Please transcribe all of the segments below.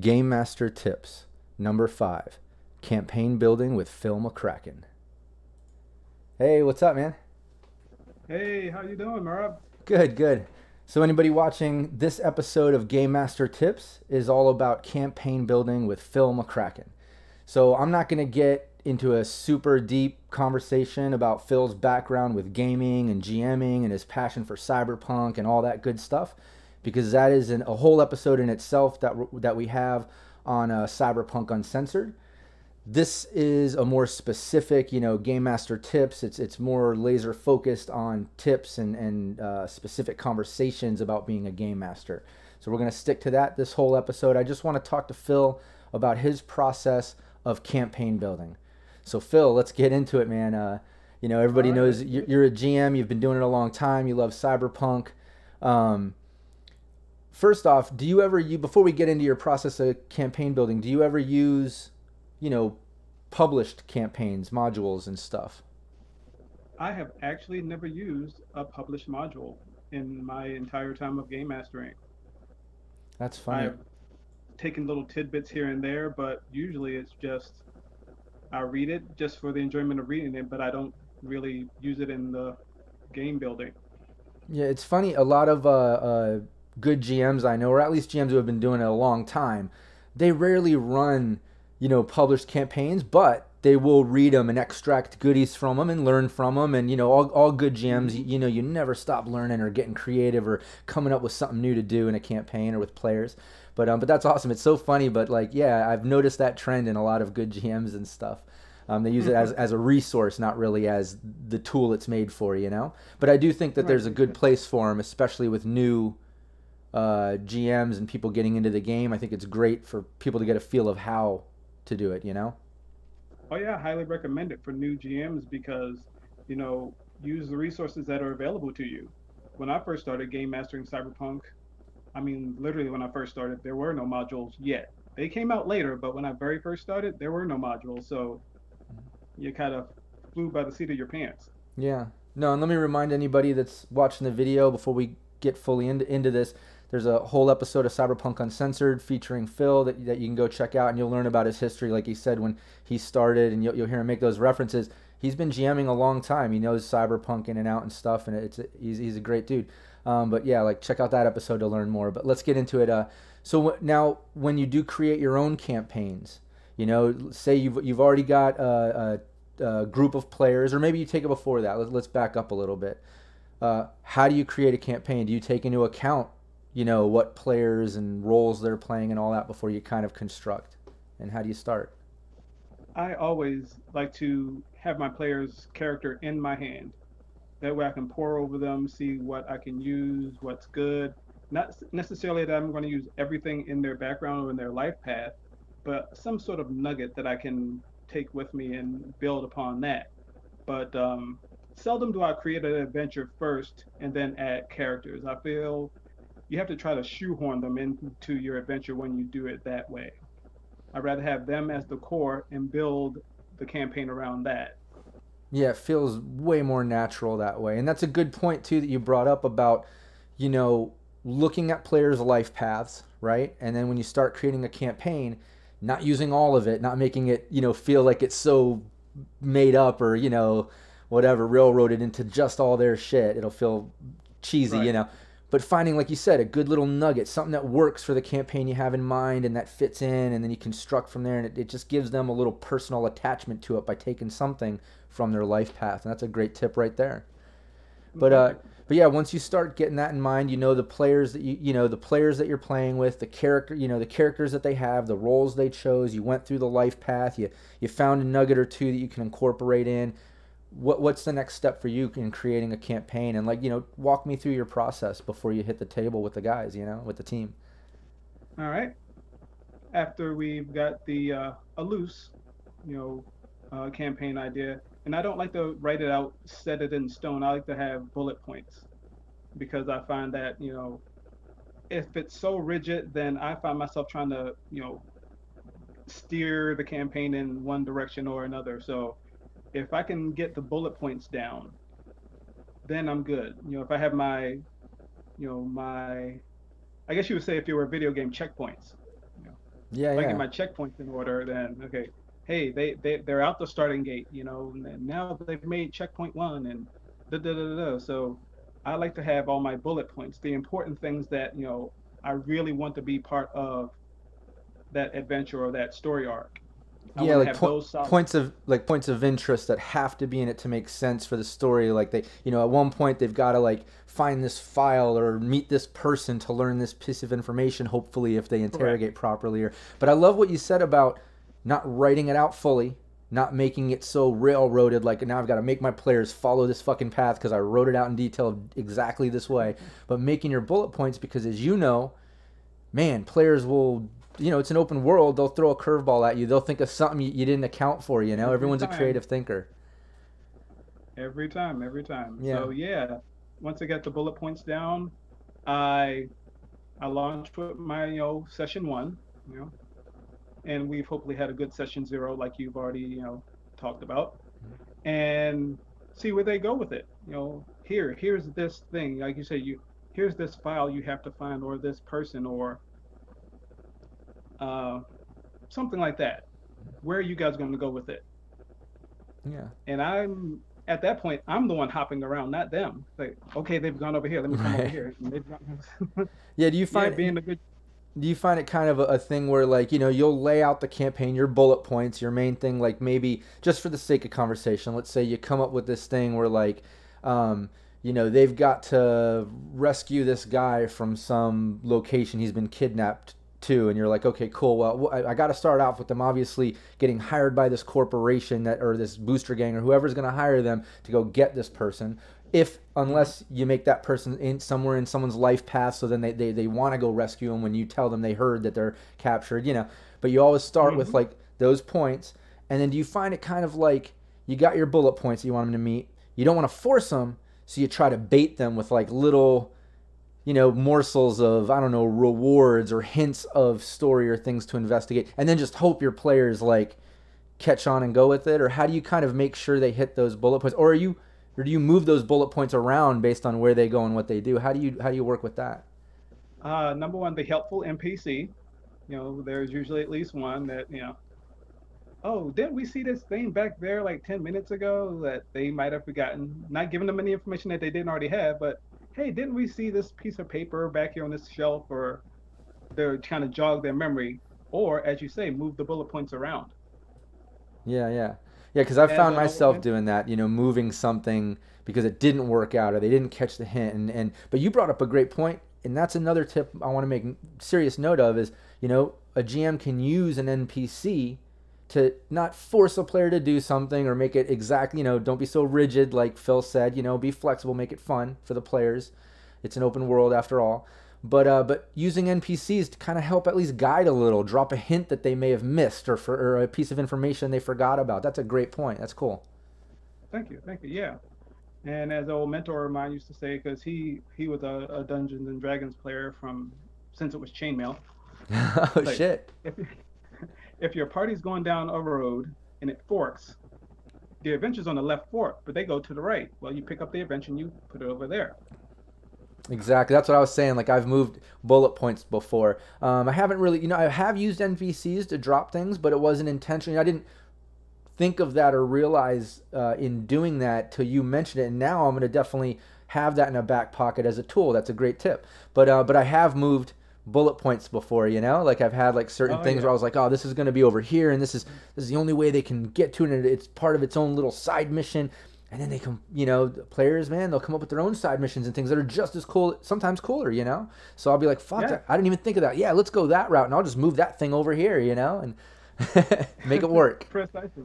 Game Master Tips, number five Campaign Building with Phil McCracken. Hey, what's up, man? Hey, how you doing, Merab? Good, good. So, anybody watching this episode of Game Master Tips is all about campaign building with Phil McCracken. So, I'm not going to get into a super deep conversation about Phil's background with gaming and GMing and his passion for cyberpunk and all that good stuff because that is an, a whole episode in itself that that we have on uh, Cybernation Uncensored. This is a more specific, you know, game master tips. It's it's more laser focused on tips and and uh, specific conversations about being a game master. So we're gonna stick to that this whole episode. I just want to talk to Phil about his process of campaign building. So Phil, let's get into it, man. Uh, you know, everybody right. knows you're, you're, a GM. You've been doing it a long time. You love cyberpunk. Um, first off, do you ever you before we get into your process of campaign building, do you ever use, you know, published campaigns, modules and stuff? I have actually never used a published module in my entire time of game mastering. That's fine. I've taken little tidbits here and there, but usually it's just I read it just for the enjoyment of reading it, but I don't really use it in the game building. Yeah, it's funny. A lot of uh, uh, good GMs I know, or at least GMs who have been doing it a long time, they rarely run, you know, published campaigns, but they will read them and extract goodies from them and learn from them. And, you know, all, all good GMs, you, you know, you never stop learning or getting creative or coming up with something new to do in a campaign or with players. But, um, but that's awesome. It's so funny. But, like, yeah, I've noticed that trend in a lot of good GMs and stuff. Um, they use it as, as a resource, not really as the tool it's made for, you know? But I do think that there's a good place for them, especially with new uh, GMs and people getting into the game. I think it's great for people to get a feel of how to do it. You know. Oh yeah, I highly recommend it for new GMs because you know use the resources that are available to you. When I first started game mastering Cyberpunk, I mean literally when I first started, there were no modules yet. They came out later, but when I very first started, there were no modules. So you kind of flew by the seat of your pants. Yeah. No, and let me remind anybody that's watching the video before we get fully into, into this there's a whole episode of Cybernation Uncensored featuring Phil that, that you can go check out, and you'll learn about his history, like he said, when he started, and you'll, you'll hear him make those references. He's been GMing a long time. He knows Cyberpunk in and out and stuff, and it's a, he's, he's a great dude. Um, but yeah, like check out that episode to learn more. But let's get into it. Uh, so now, when you do create your own campaigns, you know, say you've you've already got a, a, a group of players, or maybe you take it before that. Let's, let's back up a little bit. Uh, how do you create a campaign? Do you take into account you know what players and roles they're playing and all that before you kind of construct? And how do you start? I always like to have my player's character in my hand. That way i can pour over them see what i can use what's good. Not necessarily that i'm going to use everything in their background or in their life path but some sort of nugget that i can take with me and build upon that. But um, seldom do i create an adventure first and then add characters. I feel you have to try to shoehorn them into your adventure when you do it that way. I'd rather have them as the core and build the campaign around that. Yeah, it feels way more natural that way. And that's a good point too that you brought up about, you know, looking at players' life paths, right? And then when you start creating a campaign, not using all of it, not making it, you know, feel like it's so made up or, you know, whatever, railroaded into just all their shit. It'll feel cheesy, right. you know but finding like you said a good little nugget something that works for the campaign you have in mind and that fits in and then you construct from there and it, it just gives them a little personal attachment to it by taking something from their life path and that's a great tip right there. But uh but yeah once you start getting that in mind you know the players that you you know the players that you're playing with the character you know the characters that they have the roles they chose you went through the life path you you found a nugget or two that you can incorporate in what what's the next step for you in creating a campaign? And like you know walk me through your process before you hit the table with the guys you know with the team. All right. After we've got the uh, a loose you know uh, campaign idea and i don't like to write it out set it in stone. I like to have bullet points because i find that you know if it's so rigid then i find myself trying to you know steer the campaign in one direction or another. So if I can get the bullet points down, then I'm good. You know, if I have my, you know, my, I guess you would say if you were video game checkpoints, you know, Yeah, if I get my checkpoints in order, then okay, hey, they they they're out the starting gate, you know, and now they've made checkpoint one and da da da da. So I like to have all my bullet points, the important things that you know I really want to be part of that adventure or that story arc. I yeah, like po- points of like points of interest that have to be in it to make sense for the story. Like they, you know, at one point they've got to like find this file or meet this person to learn this piece of information. Hopefully, if they interrogate properly. Or, but I love what you said about not writing it out fully, not making it so railroaded. Like now I've got to make my players follow this fucking path because I wrote it out in detail exactly this way. But making your bullet points because, as you know, man, players will. You know, it's an open world. They'll throw a curveball at you. They'll think of something you, you didn't account for. You know, Every everyone's a creative thinker. Every time, every time. Yeah. So yeah, once I got the bullet points down, I I launched with my you know session one, you know, and we've hopefully had a good session zero like you've already you know talked about, and see where they go with it. You know, here here's this thing like you say you here's this file you have to find or this person or uh, something like that. Where are you guys going to go with it? Yeah. and I'm at that point, I'm the one hopping around, not them. Like, okay, they've gone over here. Let me come over here. Yeah. Do you yeah, find being a good. do you find it kind of a, a thing where like you know you'll lay out the campaign your bullet points your main thing like maybe just for the sake of conversation let's say you come up with this thing where like um, you know they've got to rescue this guy from some location he's been kidnapped to and you're like okay cool well i, I got to start off with them obviously getting hired by this corporation that or this booster gang or whoever's going to hire them to go get this person. If unless you make that person in somewhere in someone's life path so then they, they, they want to go rescue them when you tell them they heard that they're captured you know. But you always start with Mhm. like those points and then do you find it kind of like you got your bullet points that you want them to meet. You don't want to force them so you try to bait them with like little you know morsels of i don't know rewards or hints of story or things to investigate and then just hope your players like catch on and go with it or how do you kind of make sure they hit those bullet points or are you or do you move those bullet points around based on where they go and what they do how do you how do you work with that Uh, number one, the helpful NPC. You know, there's usually at least one that you know. Oh, didn't we see this thing back there like 10 minutes ago that they might have forgotten? Not giving them any information that they didn't already have, but hey, didn't we see this piece of paper back here on this shelf? Or they're trying to jog their memory. Or, as you say, move the bullet points around. Yeah, yeah, yeah. Because I've found myself doing that. You know, moving something because it didn't work out or they didn't catch the hint. And and but you brought up a great point, and that's another tip I want to make serious note of is you know a GM can use an NPC to not force a player to do something or make it exactly. You know, don't be so rigid like Phil said. You know, be flexible, make it fun for the players. It's an open world after all. But uh, but using NPCs to kind of help at least guide a little, drop a hint that they may have missed or for or a piece of information they forgot about. That's a great point. That's cool. Thank you, thank you. Yeah, and as an old mentor of mine used to say, because he he was a, a Dungeons and Dragons player from since it was chainmail. oh Like- shit. If if your party's going down a road and it forks, the adventure's on the left fork, but they go to the right. Well, you pick up the adventure and you put it over there. Exactly. That's what I was saying. Like I've moved bullet points before. Um, I haven't really, you know, I have used NPCs to drop things, but it wasn't intentional. I didn't think of that or realize uh, in doing that till you mentioned it. And now I'm going to definitely have that in a back pocket as a tool. That's a great tip. But uh, but I have moved bullet points before. You know, like I've had like certain Oh, things yeah. where I was like, oh, this is going to be over here, and this is this is the only way they can get to it, and it's part of its own little side mission. And then they come, you know, the players, man, they'll come up with their own side missions and things that are just as cool, sometimes cooler, you know. So I'll be like, fuck, Yeah. that. I didn't even think of that. Yeah, let's go that route, and I'll just move that thing over here, you know, and make it work. Precisely.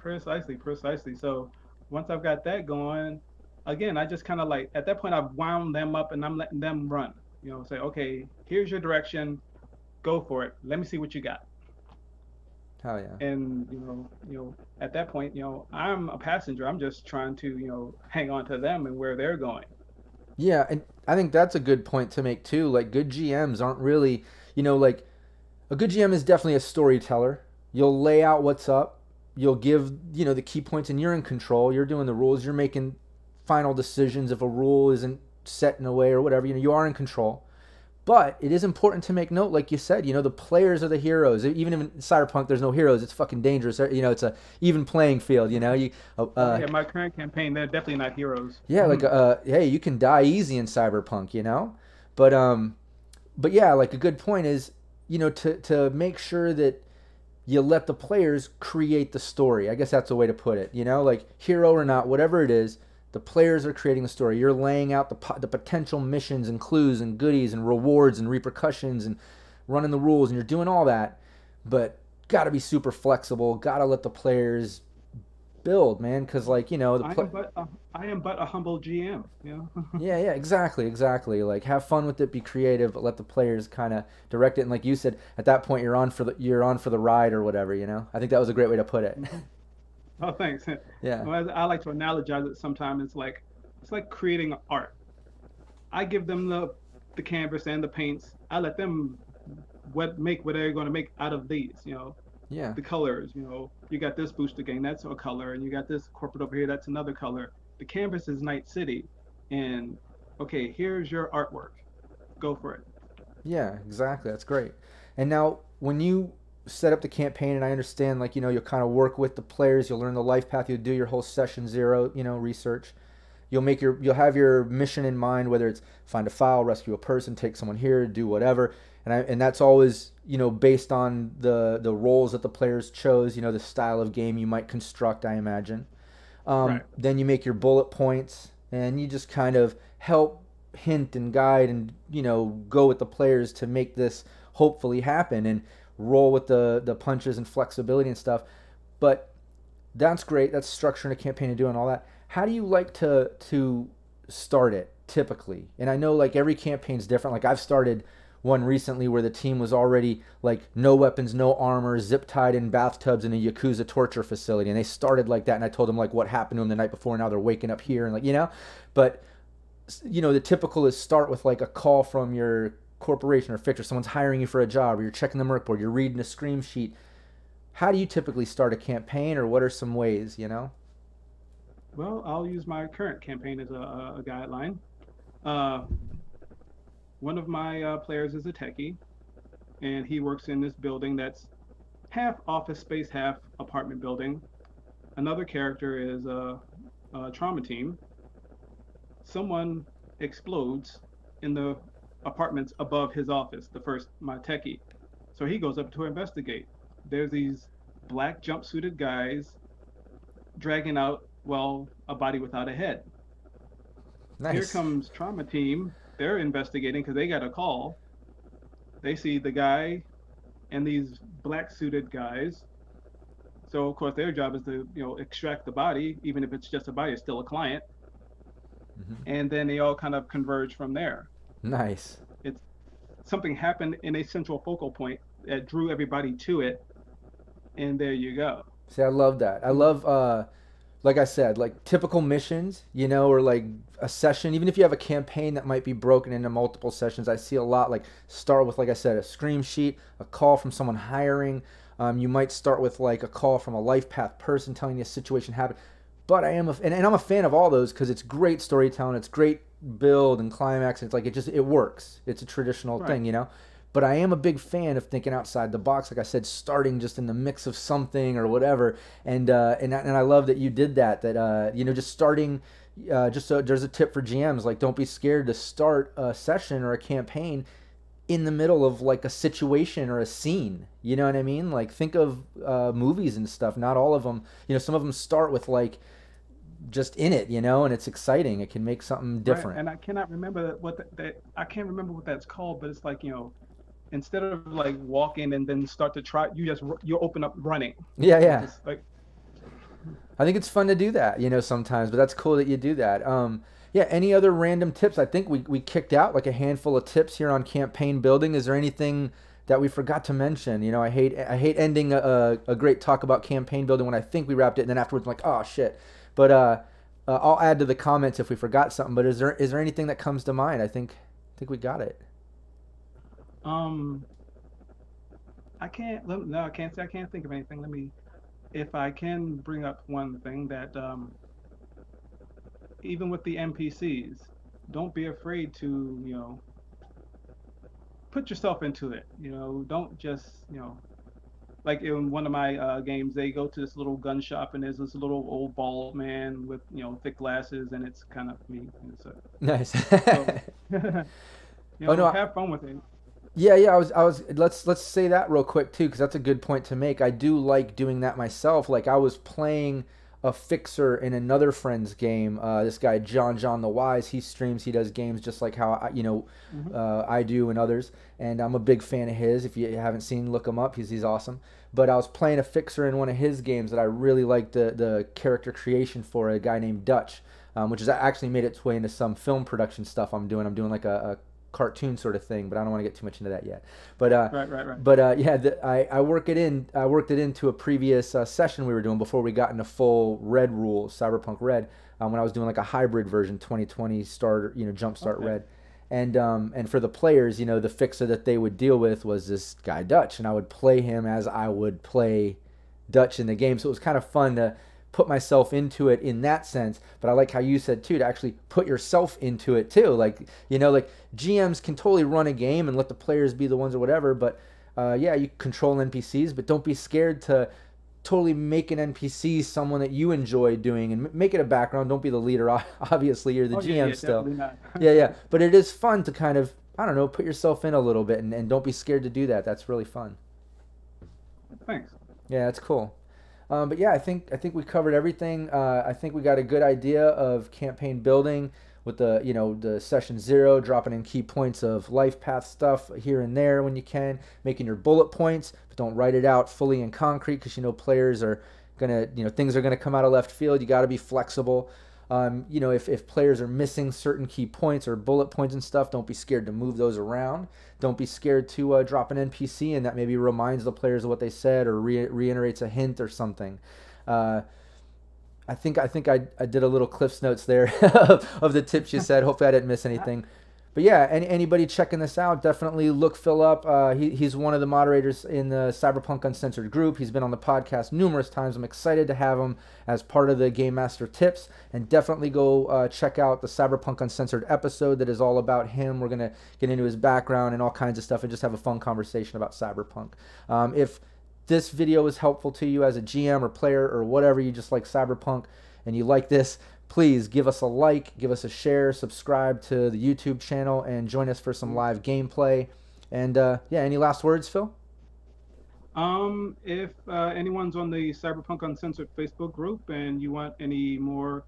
Precisely, precisely. So once I've got that going, again, I just kind of like at that point I've wound them up and I'm letting them run. You know, say, okay, here's your direction, go for it. Let me see what you got. Hell yeah. And you know, you know, at that point, you know, I'm a passenger. I'm just trying to, you know, hang on to them and where they're going. Yeah, and I think that's a good point to make too. Like good GMs aren't really, you know, like a good GM is definitely a storyteller. You'll lay out what's up. You'll give, you know, the key points and you're in control. You're doing the rules. You're making final decisions if a rule isn't set in a way or whatever. You know, you are in control. But it is important to make note, like you said, you know, the players are the heroes. Even in Cyberpunk, there's no heroes. It's fucking dangerous. You know, it's a even playing field. You know, you. Uh, uh yeah, my current campaign, they're definitely not heroes. Yeah, like uh, hey, you can die easy in Cyberpunk. You know, but um, but yeah, like a good point is, you know, to to make sure that you let the players create the story. I guess that's a way to put it. You know, like hero or not, whatever it is the players are creating the story. You're laying out the, the potential missions and clues and goodies and rewards and repercussions and running the rules, and you're doing all that. But got to be super flexible. Got to let the players build, man. Because like you know, the pl- I, am but a, I am but a humble GM. You know? yeah, yeah, exactly, exactly. Like have fun with it, be creative, but let the players kind of direct it. And like you said, at that point, you're on for the you're on for the ride or whatever. You know, I think that was a great way to put it. Oh, thanks. Yeah. Well, I like to analogize it sometimes. It's like it's like creating art. I give them the the canvas and the paints. I let them what make what they're going to make out of these. You know. Yeah. The colors. You know, you got this booster gang. That's a color, and you got this corporate over here. That's another color. The canvas is Night City, and okay, here's your artwork. Go for it. Yeah, exactly. That's great. And now, when you set up the campaign and I understand like you know you'll kind of work with the players you'll learn the life path you'll do your whole session zero you know research. You'll make your you'll have your mission in mind whether it's find a file rescue a person take someone here do whatever. And I, and that's always you know based on the the roles that the players chose you know the style of game you might construct I imagine. Um, right. then you make your bullet points and you just kind of help hint and guide and you know go with the players to make this hopefully happen. And roll with the the punches and flexibility and stuff. But that's great. That's structuring a campaign and doing all that. How do you like to to start it typically? And I know like every campaign's different. Like I've started one recently where the team was already like no weapons, no armor, zip tied in bathtubs in a yakuza torture facility, and they started like that. And I told them like what happened to them the night before. And now they're waking up here and like you know, but you know the typical is start with like a call from your corporation or fixer, someone's hiring you for a job, or you're checking the merc board, you're reading a scream sheet. How do you typically start a campaign, or what are some ways, you know? Well, I'll use my current campaign as a, a guideline. Uh, one of my uh, players is a techie, and he works in this building that's half office space, half apartment building. Another character is a, a trauma team. Someone explodes in the apartments above his office, the first my techie. So he goes up to investigate. There's these black jumpsuited guys dragging out, well, a body without a head. Nice. Here comes trauma team. They're investigating because they got a call. They see the guy and these black suited guys. So of course their job is to you know extract the body, even if it's just a body, it's still a client. Mm-hmm. And then they all kind of converge from there. Nice. It's something happened in a central focal point that drew everybody to it, and there you go. See, I love that. I love, uh, like I said, like typical missions, you know, or like a session. Even if you have a campaign that might be broken into multiple sessions, I see a lot. Like start with, like I said, a scream sheet, a call from someone hiring. Um, you might start with like a call from a life path person telling you a situation happened. But I am a, and, and I'm a fan of all those because it's great storytelling. It's great build and climax. It's like it just it works. It's a traditional right. thing, you know. But I am a big fan of thinking outside the box. Like I said, starting just in the mix of something or whatever. And uh, and and I love that you did that. That uh, you know, just starting. Uh, just so there's a tip for GMs. Like, don't be scared to start a session or a campaign in the middle of like a situation or a scene. You know what I mean? Like, think of uh, movies and stuff. Not all of them. You know, some of them start with like just in it, you know, and it's exciting. It can make something different. Right. And I cannot remember what that, that I can't remember what that's called, but it's like you know, instead of like walking and then start to try, you just you open up running. Yeah, yeah. like, I think it's fun to do that, you know, sometimes. But that's cool that you do that. Um, yeah. Any other random tips? I think we we kicked out like a handful of tips here on campaign building. Is there anything? that we forgot to mention. You know, I hate I hate ending a, a, great talk about campaign building when I think we wrapped it, and then afterwards I'm like, oh shit. But uh, uh, I'll add to the comments if we forgot something. But is there is there anything that comes to mind? I think I think we got it. Um, I can't. No, I can't I can't think of anything. Let me, if I can bring up one thing that um, even with the NPCs, don't be afraid to you know put yourself into it. You know, don't just you know like in one of my uh, games, they go to this little gun shop and there's this little old bald man with you know thick glasses, and it's kind of me. So, nice. so, you know, oh, no, have fun with it. Yeah, yeah. I was, I was. Let's let's say that real quick too, because that's a good point to make. I do like doing that myself. Like I was playing a fixer in another friend's game. Uh, this guy John John the Wise, he streams, he does games just like how I, you know mm-hmm. uh, I do and others, and I'm a big fan of his. If you haven't seen, look him up. He's he's awesome. But I was playing a fixer in one of his games that I really liked the the character creation for a guy named Dutch, um, which has actually made its way into some film production stuff I'm doing. I'm doing like a, a cartoon sort of thing, but I don't want to get too much into that yet. But uh, right, right, right. But uh, yeah, the, I I work it in. I worked it into a previous uh, session we were doing before we got into full red Rule Cyberpunk Red. Um, when I was doing like a hybrid version, 2020 starter, you know, Jumpstart okay. Red. And um, and for the players, you know, the fixer that they would deal with was this guy Dutch, and I would play him as I would play Dutch in the game. So it was kind of fun to put myself into it in that sense. But I like how you said too to actually put yourself into it too. Like you know, like GMs can totally run a game and let the players be the ones or whatever. But uh, yeah, you control NPCs, but don't be scared to totally make an NPC someone that you enjoy doing and make it a background. Don't be the leader. Obviously, you're the oh, GM yeah, yeah, still. yeah, yeah. But it is fun to kind of I don't know put yourself in a little bit and, and don't be scared to do that. That's really fun. Thanks. Yeah, that's cool. Um, but yeah, I think I think we covered everything. Uh, I think we got a good idea of campaign building with the you know the session zero, dropping in key points of life path stuff here and there when you can, making your bullet points, but don't write it out fully in concrete because you know players are gonna you know things are gonna come out of left field. You got to be flexible. Um, you know, if, if players are missing certain key points or bullet points and stuff, don't be scared to move those around. Don't be scared to uh, drop an NPC and that maybe reminds the players of what they said or re- reiterates a hint or something. Uh, I think I think I, I did a little cliffs notes there of the tips you said. Hopefully I didn't miss anything but yeah, any, anybody checking this out, definitely look Phil up. Uh, he, he's one of the moderators in the Cybernation Uncensored group. He's been on the podcast numerous times. I'm excited to have him as part of the Game Master Tips. And definitely go uh, check out the Cybernation Uncensored episode that is all about him. We're going to get into his background and all kinds of stuff and just have a fun conversation about Cyberpunk. Um, if this video is helpful to you as a GM or player or whatever, you just like Cyberpunk and you like this, please give us a like, give us a share, subscribe to the YouTube channel, and join us for some live gameplay. And uh, yeah, any last words, Phil? Um, if uh, anyone's on the Cybernation Uncensored Facebook group and you want any more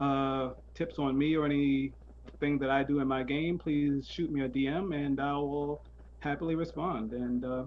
uh, tips on me or anything that I do in my game, please shoot me a DM and I will happily respond. And uh,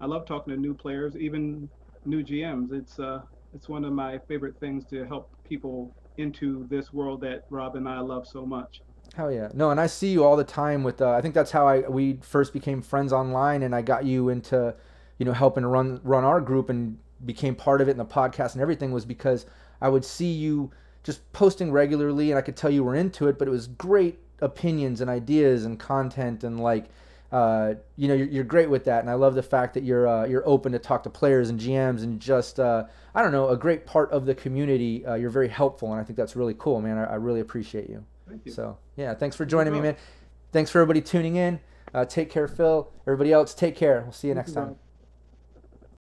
I love talking to new players, even new GMs. It's uh, it's one of my favorite things to help people into this world that Rob and I love so much. Hell yeah. No, and I see you all the time with uh, I think that's how I we first became friends online and I got you into you know helping run run our group and became part of it in the podcast and everything was because I would see you just posting regularly and I could tell you were into it, but it was great opinions and ideas and content and like uh, you know, you're, you're, great with that, and I love the fact that you're uh, you're open to talk to players and GMs and just uh, I don't know a great part of the community. Uh, you're very helpful, and I think that's really cool, man. I, I really appreciate you. Thank you. So yeah, thanks for joining me, man. Thanks for everybody tuning in. Uh, take care, Phil. Everybody else, take care. We'll see you next time.